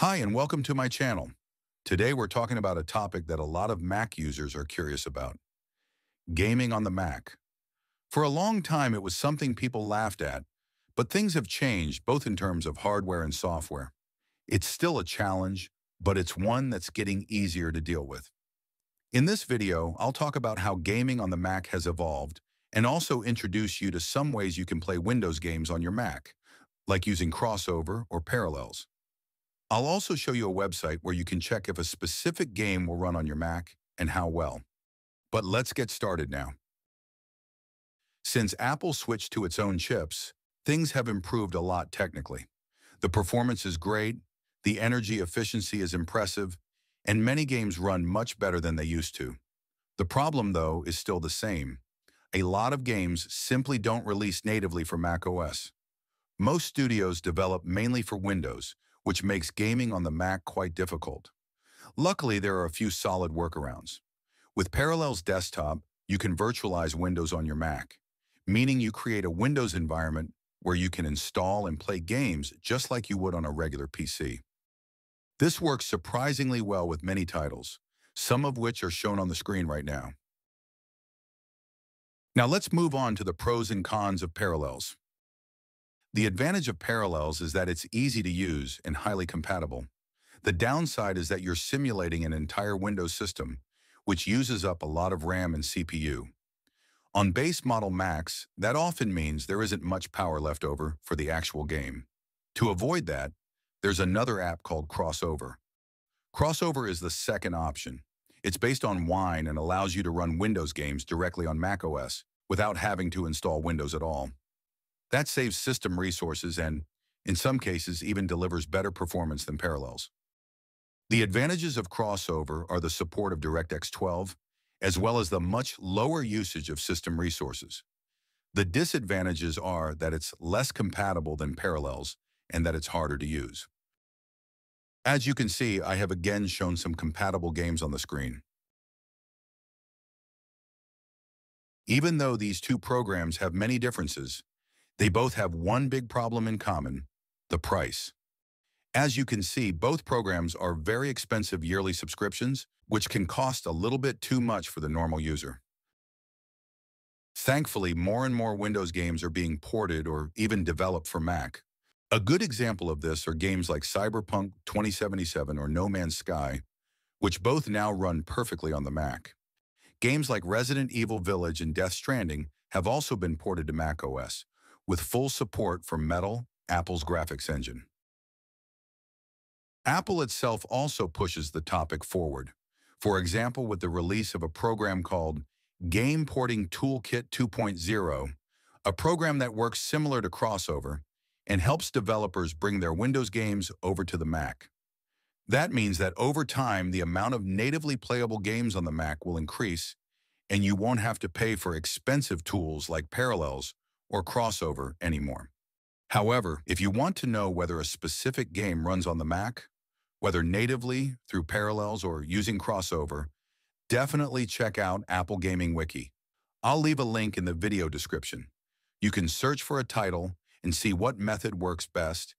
Hi, and welcome to my channel. Today we're talking about a topic that a lot of Mac users are curious about. Gaming on the Mac. For a long time, it was something people laughed at, but things have changed both in terms of hardware and software. It's still a challenge, but it's one that's getting easier to deal with. In this video, I'll talk about how gaming on the Mac has evolved and also introduce you to some ways you can play Windows games on your Mac, like using crossover or parallels. I'll also show you a website where you can check if a specific game will run on your Mac and how well. But let's get started now. Since Apple switched to its own chips, things have improved a lot technically. The performance is great, the energy efficiency is impressive, and many games run much better than they used to. The problem, though, is still the same. A lot of games simply don't release natively for macOS. Most studios develop mainly for Windows, which makes gaming on the Mac quite difficult. Luckily, there are a few solid workarounds. With Parallels Desktop, you can virtualize Windows on your Mac, meaning you create a Windows environment where you can install and play games just like you would on a regular PC. This works surprisingly well with many titles, some of which are shown on the screen right now. Now let's move on to the pros and cons of Parallels. The advantage of Parallels is that it's easy to use and highly compatible. The downside is that you're simulating an entire Windows system, which uses up a lot of RAM and CPU. On base model Macs, that often means there isn't much power left over for the actual game. To avoid that, there's another app called Crossover. Crossover is the second option. It's based on Wine and allows you to run Windows games directly on macOS without having to install Windows at all. That saves system resources and, in some cases, even delivers better performance than Parallels. The advantages of crossover are the support of DirectX 12, as well as the much lower usage of system resources. The disadvantages are that it's less compatible than Parallels and that it's harder to use. As you can see, I have again shown some compatible games on the screen. Even though these two programs have many differences, they both have one big problem in common, the price. As you can see, both programs are very expensive yearly subscriptions, which can cost a little bit too much for the normal user. Thankfully, more and more Windows games are being ported or even developed for Mac. A good example of this are games like Cyberpunk 2077 or No Man's Sky, which both now run perfectly on the Mac. Games like Resident Evil Village and Death Stranding have also been ported to Mac OS, with full support from Metal, Apple's graphics engine. Apple itself also pushes the topic forward, for example with the release of a program called Game Porting Toolkit 2.0, a program that works similar to Crossover and helps developers bring their Windows games over to the Mac. That means that over time, the amount of natively playable games on the Mac will increase, and you won't have to pay for expensive tools like Parallels or crossover anymore. However, if you want to know whether a specific game runs on the Mac, whether natively, through Parallels, or using crossover, definitely check out Apple Gaming Wiki. I'll leave a link in the video description. You can search for a title and see what method works best,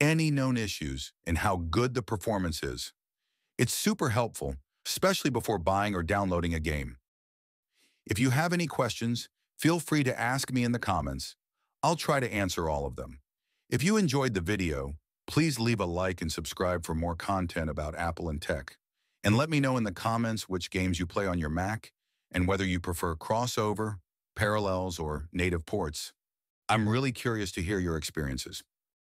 any known issues, and how good the performance is. It's super helpful, especially before buying or downloading a game. If you have any questions, Feel free to ask me in the comments. I'll try to answer all of them. If you enjoyed the video, please leave a like and subscribe for more content about Apple and tech. And let me know in the comments which games you play on your Mac and whether you prefer crossover, parallels, or native ports. I'm really curious to hear your experiences.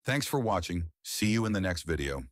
Thanks for watching. See you in the next video.